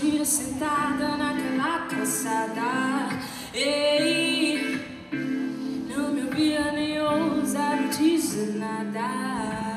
dia sentada naquela calçada. Ei, não me ouvia nem ousava dizer nada.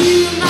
You. my